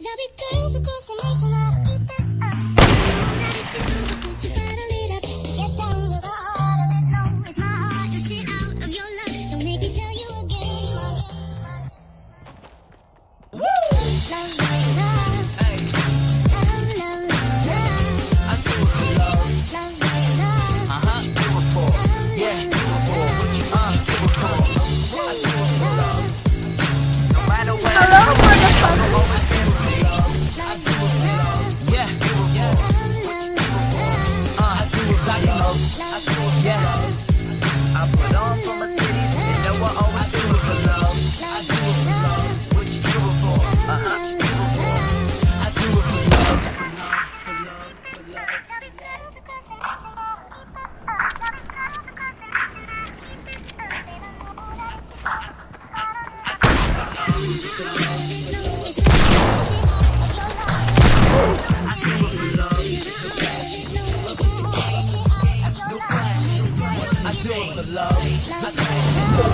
There'll be girls across the nation yeah. I put on for my city, you know I always do it for love. I do it for love. You do it for? Uh huh. Do it for for love, Sing. Sing.